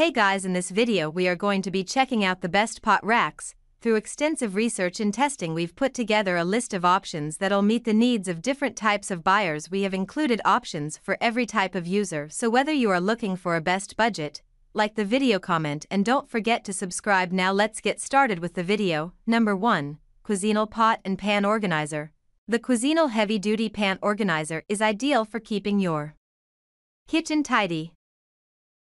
Hey guys in this video we are going to be checking out the best pot racks. Through extensive research and testing we've put together a list of options that'll meet the needs of different types of buyers we have included options for every type of user so whether you are looking for a best budget, like the video comment and don't forget to subscribe now let's get started with the video. Number 1. Cuisinel Pot and Pan Organizer. The Cuisinel Heavy Duty Pan Organizer is ideal for keeping your kitchen tidy.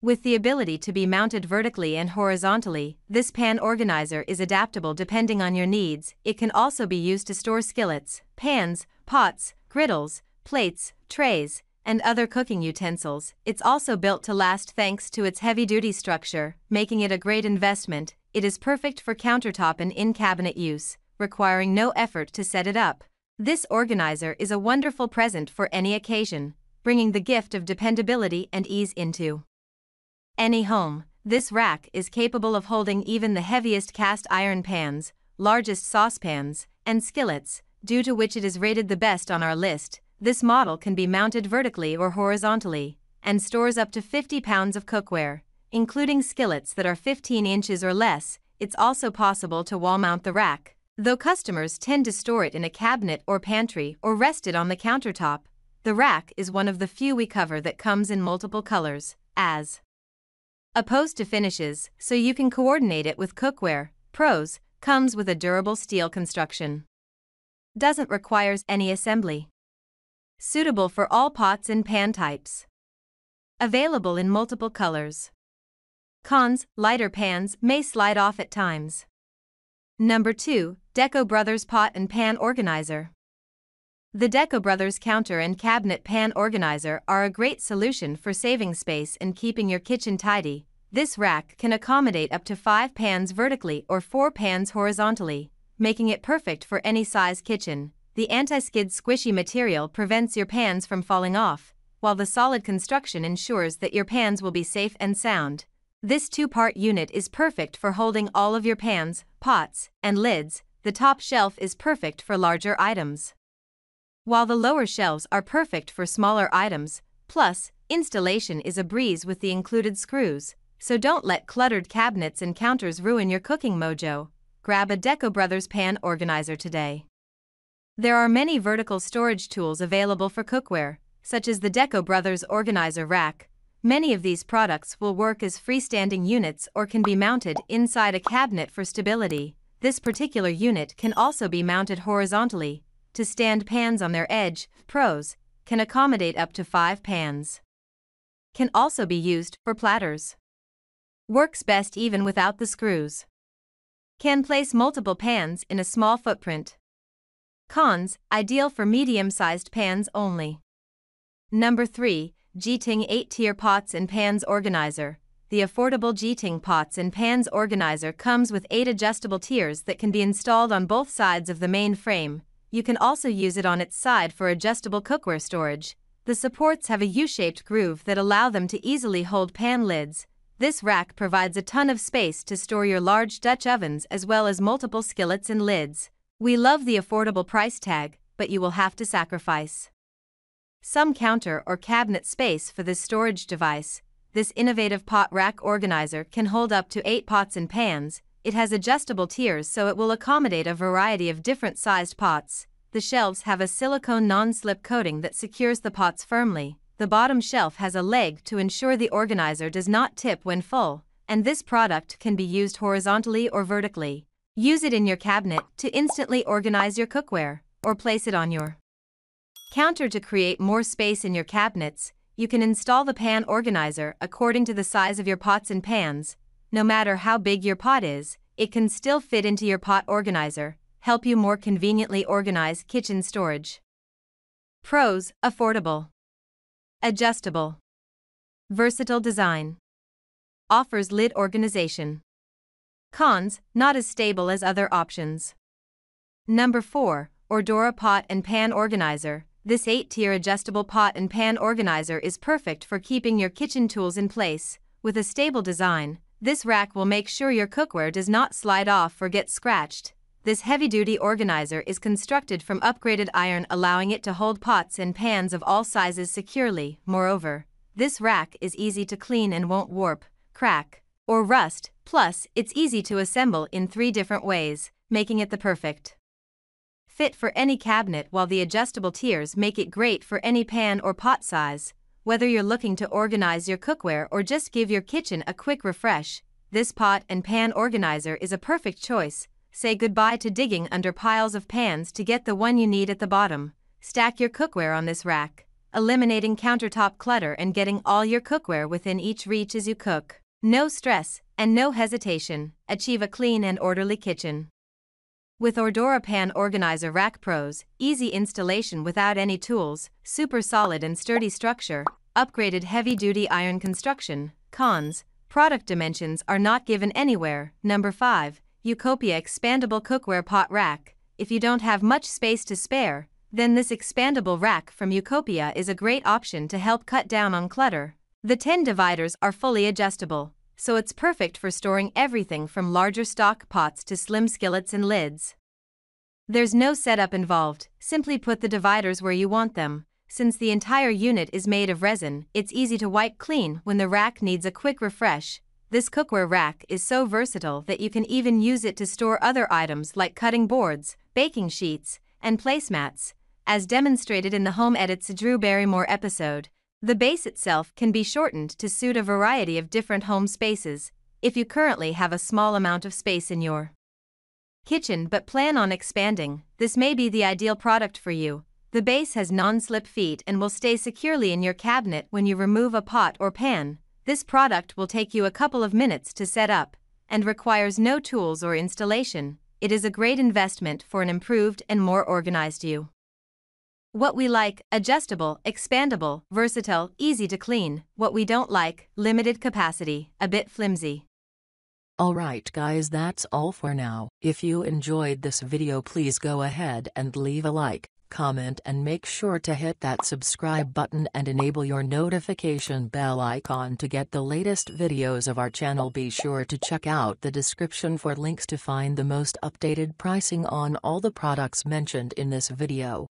With the ability to be mounted vertically and horizontally, this pan organizer is adaptable depending on your needs. It can also be used to store skillets, pans, pots, griddles, plates, trays, and other cooking utensils. It's also built to last thanks to its heavy duty structure, making it a great investment. It is perfect for countertop and in cabinet use, requiring no effort to set it up. This organizer is a wonderful present for any occasion, bringing the gift of dependability and ease into any home, this rack is capable of holding even the heaviest cast iron pans, largest saucepans, and skillets, due to which it is rated the best on our list. This model can be mounted vertically or horizontally, and stores up to 50 pounds of cookware, including skillets that are 15 inches or less. It's also possible to wall mount the rack, though customers tend to store it in a cabinet or pantry or rest it on the countertop. The rack is one of the few we cover that comes in multiple colors, as opposed to finishes, so you can coordinate it with cookware. Pros, comes with a durable steel construction. Doesn't requires any assembly. Suitable for all pots and pan types. Available in multiple colors. Cons, lighter pans may slide off at times. Number 2, Deco Brothers Pot and Pan Organizer. The Deco Brothers counter and cabinet pan organizer are a great solution for saving space and keeping your kitchen tidy. This rack can accommodate up to 5 pans vertically or 4 pans horizontally, making it perfect for any size kitchen. The anti-skid squishy material prevents your pans from falling off, while the solid construction ensures that your pans will be safe and sound. This two-part unit is perfect for holding all of your pans, pots, and lids. The top shelf is perfect for larger items while the lower shelves are perfect for smaller items, plus, installation is a breeze with the included screws, so don't let cluttered cabinets and counters ruin your cooking mojo. Grab a Deco Brothers pan organizer today. There are many vertical storage tools available for cookware, such as the Deco Brothers Organizer Rack. Many of these products will work as freestanding units or can be mounted inside a cabinet for stability. This particular unit can also be mounted horizontally, to stand pans on their edge, pros, can accommodate up to 5 pans. Can also be used for platters. Works best even without the screws. Can place multiple pans in a small footprint. Cons, ideal for medium-sized pans only. Number 3, G-TING 8-tier pots and pans organizer. The affordable G-TING pots and pans organizer comes with 8 adjustable tiers that can be installed on both sides of the main frame, you can also use it on its side for adjustable cookware storage. The supports have a U-shaped groove that allow them to easily hold pan lids. This rack provides a ton of space to store your large Dutch ovens as well as multiple skillets and lids. We love the affordable price tag, but you will have to sacrifice some counter or cabinet space for this storage device. This innovative pot rack organizer can hold up to 8 pots and pans, it has adjustable tiers so it will accommodate a variety of different sized pots. The shelves have a silicone non-slip coating that secures the pots firmly. The bottom shelf has a leg to ensure the organizer does not tip when full, and this product can be used horizontally or vertically. Use it in your cabinet to instantly organize your cookware, or place it on your counter to create more space in your cabinets. You can install the pan organizer according to the size of your pots and pans, no matter how big your pot is, it can still fit into your pot organizer, help you more conveniently organize kitchen storage. Pros Affordable, Adjustable, Versatile design, Offers lid organization. Cons Not as stable as other options. Number 4 Ordora Pot and Pan Organizer. This 8 tier adjustable pot and pan organizer is perfect for keeping your kitchen tools in place. With a stable design, this rack will make sure your cookware does not slide off or get scratched. This heavy-duty organizer is constructed from upgraded iron allowing it to hold pots and pans of all sizes securely. Moreover, this rack is easy to clean and won't warp, crack, or rust, plus, it's easy to assemble in three different ways, making it the perfect fit for any cabinet while the adjustable tiers make it great for any pan or pot size. Whether you're looking to organize your cookware or just give your kitchen a quick refresh, this pot and pan organizer is a perfect choice. Say goodbye to digging under piles of pans to get the one you need at the bottom. Stack your cookware on this rack, eliminating countertop clutter and getting all your cookware within each reach as you cook. No stress and no hesitation. Achieve a clean and orderly kitchen. With Ordora Pan Organizer Rack Pros, easy installation without any tools, super solid and sturdy structure, upgraded heavy-duty iron construction, cons, product dimensions are not given anywhere. Number 5. youCopia Expandable Cookware Pot Rack. If you don't have much space to spare, then this expandable rack from youCopia is a great option to help cut down on clutter. The 10 dividers are fully adjustable so it's perfect for storing everything from larger stock pots to slim skillets and lids. There's no setup involved, simply put the dividers where you want them. Since the entire unit is made of resin, it's easy to wipe clean when the rack needs a quick refresh. This cookware rack is so versatile that you can even use it to store other items like cutting boards, baking sheets, and placemats. As demonstrated in the Home Edits Drew Barrymore episode, the base itself can be shortened to suit a variety of different home spaces, if you currently have a small amount of space in your kitchen but plan on expanding, this may be the ideal product for you. The base has non-slip feet and will stay securely in your cabinet when you remove a pot or pan. This product will take you a couple of minutes to set up and requires no tools or installation. It is a great investment for an improved and more organized you. What we like, adjustable, expandable, versatile, easy to clean. What we don't like, limited capacity, a bit flimsy. Alright guys that's all for now. If you enjoyed this video please go ahead and leave a like, comment and make sure to hit that subscribe button and enable your notification bell icon to get the latest videos of our channel. Be sure to check out the description for links to find the most updated pricing on all the products mentioned in this video.